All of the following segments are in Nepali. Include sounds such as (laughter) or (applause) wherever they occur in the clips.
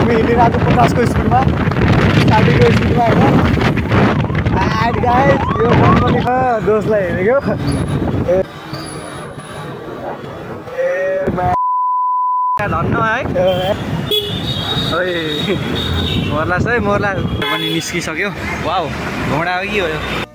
हामी हिँडिरहेको पचासको स्पिडमा साठीको स्पिडमा होइन आठ गाई यो मन पनि दोषलाई हेरेको धन्न है मोर्लास है मोर्ला पनि निस्किसक्यो वाउ घोडा हो कि हो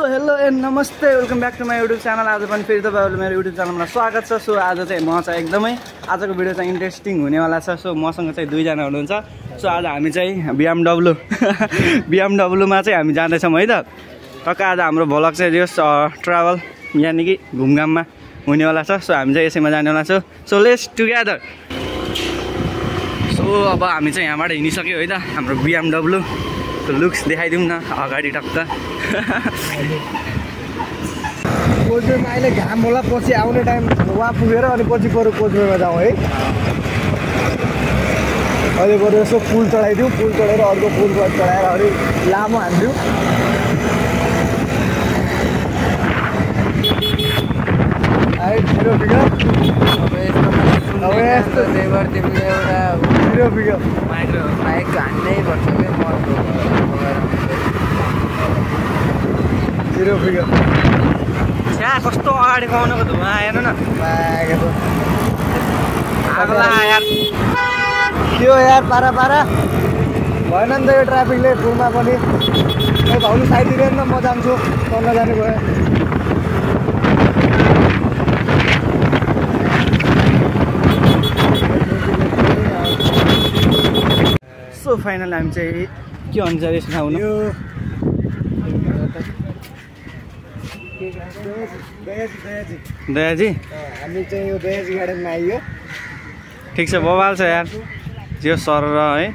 सो हेलो एन्ड नमस्ते welcome back to my YouTube channel आज पनि फेरि तपाईँहरूले मेरो युट्युब च्यानलमा स्वागत छ। सो आज चाहिँ म चाहिँ एकदमै आजको भिडियो चाहिँ इन्ट्रेस्टिङ हुनेवाला छ। सो मसँग चाहिँ दुईजना हुनुहुन्छ। सो आज हामी चाहिँ बिएमडब्लु बिएमडब्लुमा (laughs) चाहिँ हामी जाँदैछौँ है त। टक्क आज हाम्रो भ्लग चाहिँ यस ट्राभल यानि कि घुमघाममा हुनेवाला छ। सो हामी चाहिँ यसैमा जानेवाला छौँ। सो लेस टुगेदर सो अब हामी चाहिँ यहाँबाट हिँडिसक्यो है त। हाम्रो बिएमडब्लु लुक्स देखाइदिउँ न अगाडि टक्क कोचवेमा अहिले घाम होला पछि आउने टाइम वहाँ पुगेर अनि पछि बरु कोचवेमा जाउँ है। अहिले बरु यसो पुल चढाइदिउँ पुल चढाएर अर्को पुल चढाएर अलिक लामो हानिदिउँ। है जिरो फिगर। अब यस्तो नेभर तिमीले एउटा माइक्रो माइक हान्नै पर्छ क्या मर्को जिरो फिगर कस्तो अगाडि पाउनुको धुवा आएन न। आगला यार। पारा पारा। भएन नि त यो ट्राफिकले पुलमा पनि। भाउनु साइडतिर न म जान्छु। त नजाने भयो सो फाइनल हामी चाहिँ के भन्छ यसमा यो दयाजी? हामी चाहिँ यो दयाजी गार्डनमा आइयो। ठिक छ बबाल छ यार। जियो सर र है।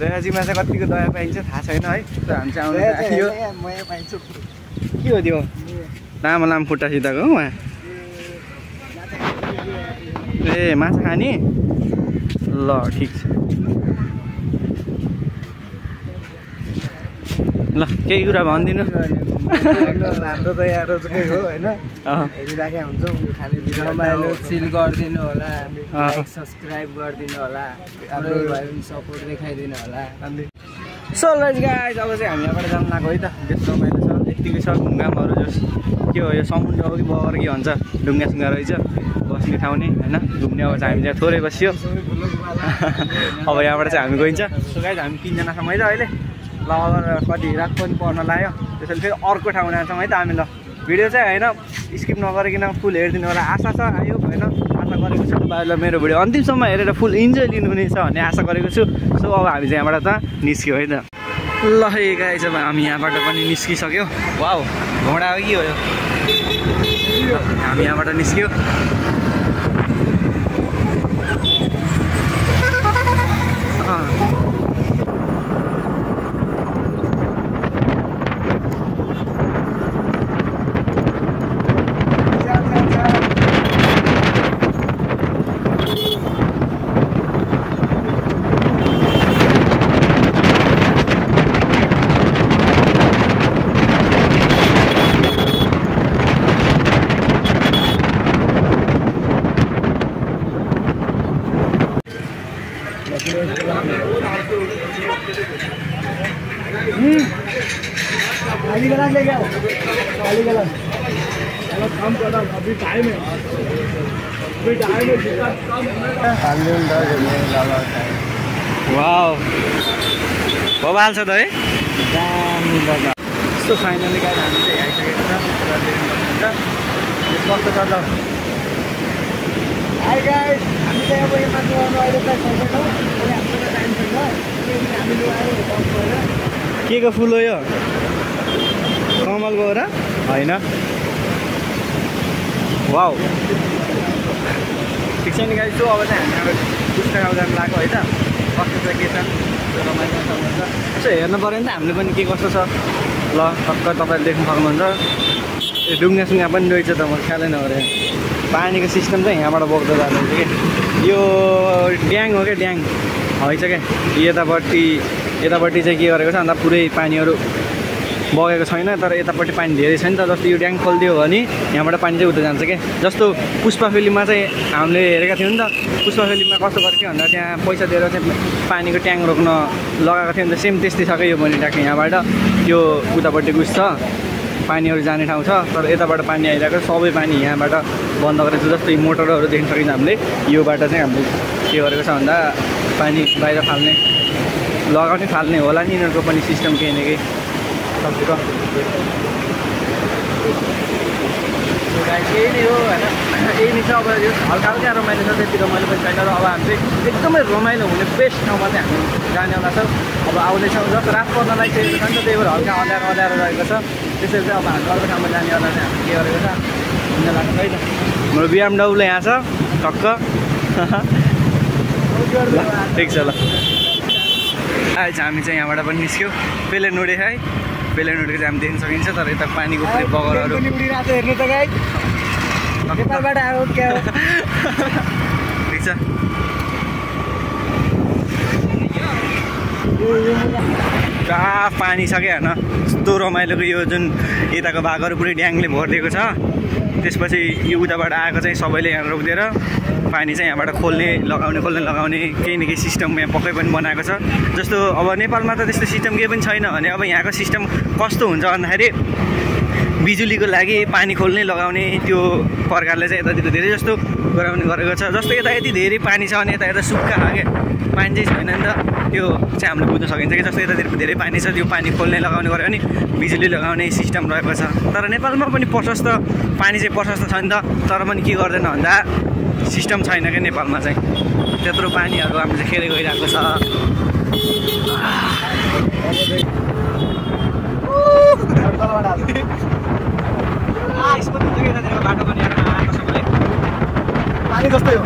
दयाजीमा चाहिँ कतिको दया पाइन्छ थाहा छैन है। हामी चाहिँ आउनु के हो त्यो? लामो लामो खुट्टा सिधाएको हो उहाँ। ए माछा खाने? ल ठिक छ। ल केही कुरा भनिदिनु। हाम्रो त यहाँ रोजकै हो होइन? अँ, हेरिराखेका हुन्छौँ खाने रमाइलो भिडियो चिल गरिदिनु होला सब्सक्राइब गरिदिनु होला हाम्रो भयो भने सपोर्ट देखाइदिनु होला। सो लाइज गाइज अब चाहिँ हामी यहाँबाट जानु लाग्यो है त? बेस रमाइलो छ यत्तिकै छ घुमघामहरू जस के हो यो समुद्र हो कि बगर के भन्छ? ढुङ्गा सुङ्गा रहेछ। बस्ने ठाउँ नै होइन? घुम्ने अब चाहिँ हामी चाहिँ थोरै बसियो। (laughs) अब यहाँबाट चाहिँ हामी गइन्छ। गाइज हामी तिनजना छौँ है त अहिले। ल अब कति रात पनि पर्न लाग्यो त्यसैले फेरि अर्को ठाउँ जान्छौँ है त हामी ल भिडियो चाहिँ होइन स्किप नगरिकन फुल हेरिदिनु होला। आशा छ आयो होइन आशा गरेको छु तपाईँहरूलाई मेरो भिडियो अन्तिमसम्म हेरेर फुल इन्जोय लिनुहुनेछ भन्ने आशा गरेको छु। सो अब हामी चाहिँ यहाँबाट त निस्क्यो है त। ल है अब हामी यहाँबाट पनि निस्किसक्यो। वाउ घोडा हो कि हो हामी यहाँबाट निस्क्यो। खाली गिलास लेके आओ खाली गिलास चलो काम कर रहा अभी टाइम है अभी टाइम है जितना कम बबाल छ त है यस्तो फाइनली गाडी आइसकेको छ कस्तो छ हाई गाइस हामी चाहिँ अब यहाँ माथि आउनु अहिले चाहिँ सक्दैनौँ अहिले हाम्रो टाइम छैन आयो के को फुल हो यो? कमलको हो र? होइन। वाउ। ठिक छ नि गाई सो अब चाहिँ हामी अब जानु लाग्यो है त कस्तो छ के छ? रमाइलो छ यसो हेर्नु पऱ्यो नि त हामीले पनि के कस्तो छ? ल टक्क तपाईँले देख्नु सक्नुहुन्छ। ए ढुङ्गा सुङ्गा पनि रहेछ त म ख्यालै नगरेँ। पानीको सिस्टम चाहिँ यहाँबाट बग्दो जाँदैछ कि? यो ड्याङ हो क्या ड्याङ? होइन क्या यतापट्टि यतापट्टि चाहिँ के गरेको छ भन्दा पुरै पानीहरू बगेको छैन तर यतापट्टि पानी धेरै छैन त जस्तो यो ड्याङ खोलिदियो भने यहाँबाट पानी चाहिँ उता जान्छ क्या जस्तो पुष्पा फिल्ममा चाहिँ हामीले हेरेका थियौँ नि त पुष्पा फिल्ममा कस्तो गरेको थियो भन्दा त्यहाँ पैसा दिएर चाहिँ पानीको ट्याङ्क रोक्न लगाएको थियो नि त सेम त्यस्तै छ क्या यो पनि ट्याक्क यहाँबाट। यो उतापट्टि गुस छ पानीहरू जाने ठाउँ छ तर यताबाट पानी आइरहेको छ, सबै पानी यहाँबाट बन्द गरेको छ जस्तो मोटरहरू देख्न सकिन्छ हामीले योबाट चाहिँ हामीले के गरेको छ भन्दा पानी बाहिर फाल्ने लगाउने फाल्ने होला नि यिनीहरूको पनि सिस्टम केही न केही। यही नै हो होइन? यही नै छ अब यो हल्का हल्का रमाइलो छ त्यति रमाइलो पनि छैन र अब हामी चाहिँ एकदमै रमाइलो हुने बेस्ट ठाउँमा चाहिँ हामी जानेवाला छौँ अब आउँदैछौँ जस्तो रात पर्न लागिसकेको छ नि त त्यही भएर हल्का अँध्यारो अँध्यारो रहेको छ। त्यसरी चाहिँ अब हामी अर्को ठाउँमा जानेवाला चाहिँ हामी के गरेको छ? हिँड्न लाग्छ है त? हाम्रो बिएमडब्लु यहाँ छ टक्क। ल (laughs) (laughs) ठिक छ ल। चाहिँ हामी चाहिँ यहाँबाट पनि निस्क्यौँ। पेले नुडे है। पेले नुडेको चाहिँ हामी देख्न सकिन्छ तर यता पानीको पुरै बगरहरू। पनि हेर्नु त हो? ठिक छ। कहाँ पानी छ क्या होइन यस्तो रमाइलोको यो जुन यताको भागहरू पुरै ड्याङले भरिदिएको छ। त्यसपछि यो उताबाट आएको चाहिँ सबैले यहाँ रोकिदिएर पानी चाहिँ यहाँबाट खोल्ने लगाउने खोल्ने लगाउने केही न केही सिस्टम यहाँ पक्कै पनि बनाएको छ। जस्तो अब नेपालमा त त्यस्तो सिस्टम केही पनि छैन भने अब यहाँको सिस्टम कस्तो हुन्छ भन्दाखेरि बिजुलीको लागि पानी खोल्ने लगाउने त्यो प्रकारले चाहिँ यतातिर धेरै जस्तो गराउने गरेको छ। जस्तो यता यति धेरै पानी छ भने यता यता सुक्खा छ क्या पानी चाहिँ छैन नि त। त्यो चाहिँ हामीले बुझ्न सकिन्छ कि जस्तो यतातिर धेरै पानी छ त्यो पानी खोल्ने लगाउने गऱ्यो भने बिजुली लगाउने सिस्टम रहेको छ। तर नेपालमा पनि प्रशस्त पानी चाहिँ प्रशस्त छ नि त। तर पनि के गर्दैन भन्दा सिस्टम छैन क्या नेपालमा चाहिँ। त्यत्रो पानीहरू चाहिँ खेर गइरहेको छ। पनि जस्तै हो?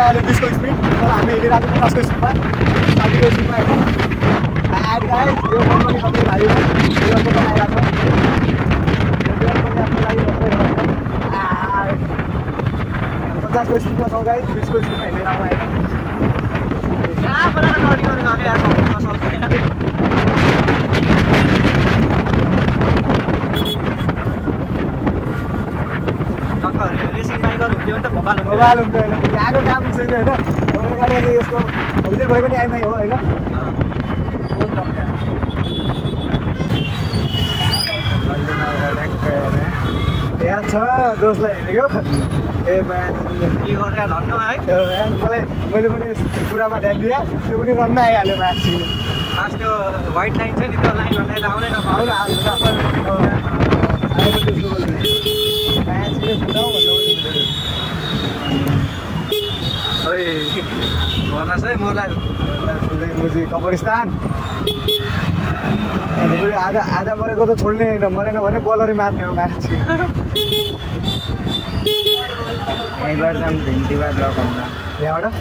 अहिले बिसको स्पिड। तर हामी हिँडिरहेको छौँ पचासको स्पिडमा। साठीको स्पिडमा होइन यो फोन पनि कतै भाइ आइरहेको छ यो पनि आफ्नो लागि बस्दै गरेको छ। आ, पचासको स्पिडमा छौँ गाई। बिसको स्पिडमा हिँडेर रेसिङ बाइकहरू हुन्थ्यो भने त हुन्थ्यो। होइन यहाँको काम छैन होइन यसको हुँदै भए पनि आइमाई हो होइन यहाँ छ दोस्तलाई हेरेको। ए के गरेर धन्न है मलाई मैले पनि कुरामा ध्यान दिएँ त्यो पनि रन्न आइहाल्यो त्यो वाइट लाइन छ नि त्यो लाइन भन्दा आउँदैन आउनु हाल्नु आएको त्यसको मान्छेले फुटाउ भन्नु भन्नुहोस् है मलाई कब्रिस्तान आधा आधा मरेको त छोड्ने होइन मरेन भने बलरी मार्ने हो मान्छे जाऊँ भिन्टीबाट लगाउँदा यहाँबाट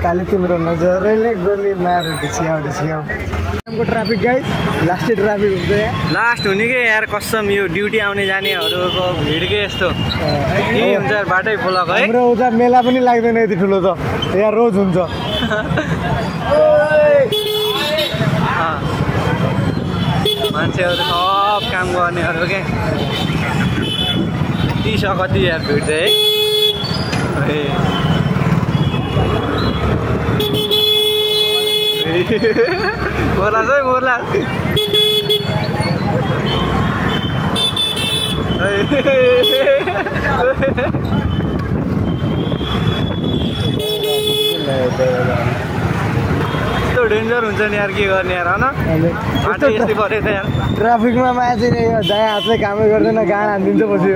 काली तिम्रो नजरले गोली मारेको छियाउ छियाउ ट्राफिक गाइड लास्टै ट्राफिक हुन्छ यहाँ लास्ट हुने कि यार कसम यो ड्युटी आउने जानेहरूको भिड के यस्तो के हुन्छ बाटै फुलाएको है हाम्रो उता मेला पनि लाग्दैन यति ठुलो त यहाँ रोज हुन्छ मान्छेहरू सब काम गर्नेहरू के कति छ कति यार भिड चाहिँ है ए। बोला है बोला यस्तो डेन्जर हुन्छ नि यार के गर्ने यार होइन? ट्राफिकमा नि यो दायाँ हातले कामै गर्दैन गाड हानिदिन्छ पछि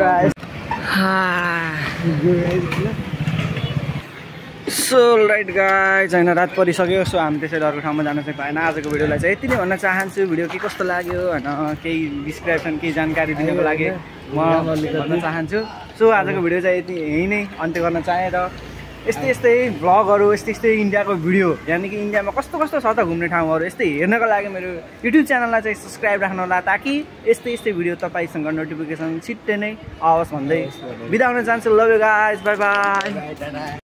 सो राइट गाई छैन रात परिसक्यो। सो हामी त्यसैले अर्को ठाउँमा जान चाहिँ पाएन। आजको भिडियोलाई चाहिँ यति नै भन्न चाहन्छु। भिडियो के कस्तो लाग्यो होइन केही डिस्क्रिप्सन केही जानकारी दिनको लागि म भन्न चाहन्छु। सो आजको भिडियो चाहिँ यति यहीँ नै अन्त्य गर्न चाहेँ र यस्तै यस्तै भ्लगहरू यस्तै यस्तै इन्डियाको भिडियो यानि कि इन्डियामा कस्तो कस्तो छ त घुम्ने ठाउँहरू यस्तै हेर्नको लागि मेरो युट्युब च्यानललाई चाहिँ सब्सक्राइब राख्नु होला ताकि यस्तै यस्तै भिडियो तपाईँसँग नोटिफिकेसन छिट्टै नै आओस् भन्दै बिदा हुन चाहन्छु। Love you guys bye bye